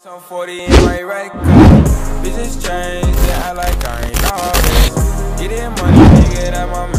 Some 40 in my right car. Bitches change, they act like I ain't all this. Get it money, nigga, that my man.